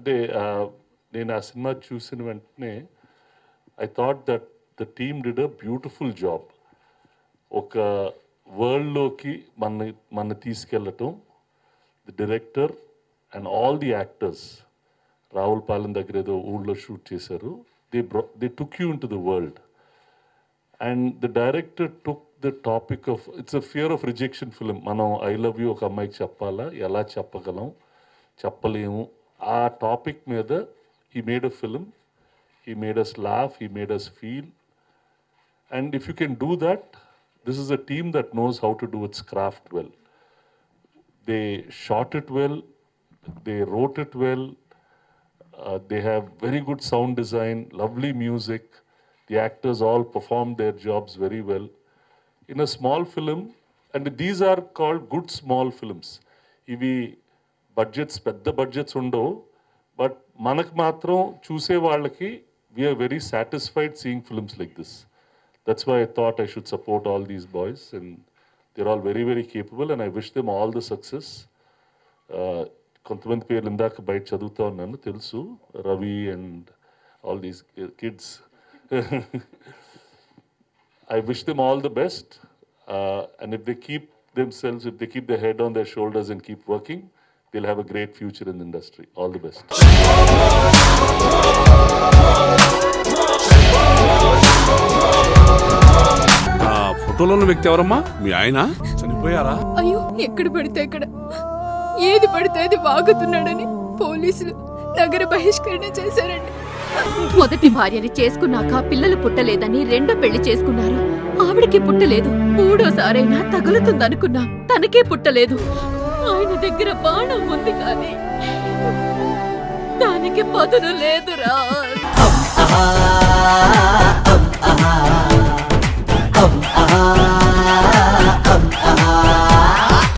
అంటే నేను ఆ సినిమా చూసిన వెంటనే I thought that the team did a beautiful job ఒక వరల్డ్లోకి మన మన తీసుకెళ్ళటం the director and all the actors Ravulapalem దగ్గర ఏదో ఊళ్ళో షూట్ చేశారు. They bro they took you into the world and the director took the topic of it's a fear of rejection film మనం ఐ లవ్ యూ ఒక అమ్మాయికి చెప్పాలా? ఎలా చెప్పగలం? చెప్పలేము. ఆ టాపిక్ మీద he made a film he made us laugh he made us feel and if you can do that this is a team that knows how to do its craft well they shot it well, they wrote it well, uh, they have very good sound design, lovely music. The actors all performed their jobs very well. In a small film, and these are called good small films. ఇవి budgets పెద్ద budgets ఉండవు but మనకు మాత్రం చూసే వాళ్ళకి we are very satisfied seeing films like this that's why I thought I should support all these boys and they're all very, very capable, and I wish them all the success. Uh, కొంతమంది పేర్లు ఇందాక బయట చదువుతా ఉన్నాను తెలుసు Ravi and all these kids I wish them all the best and if they keep themselves if they keep the head on their shoulders and keep working they'll have a great future in industry all the best ఆ ఫోటోలో ఉన్న వ్యక్తి ఎవరమ్మా? మీ ఆయన? చనిపోయారా? అయ్యో ఎక్కడ పడితే అక్కడ. ఏది పడితే అది వాగుతున్నాడని పోలీసులు నగర బహిష్కరణ చేశారండి. మొదటి భార్యని చేసుకున్నాక పిల్లలు పుట్టలేదని రెండో పెళ్ళి చేసుకున్నారు. ఆవిడకి పుట్టలేదు. మూడోసారైనా తగులుతుందనుకున్నా తనకే పుట్టలేదు. ఆయన దగ్గర బాణం ఉంది కానీ దానికి పదును లేదురా.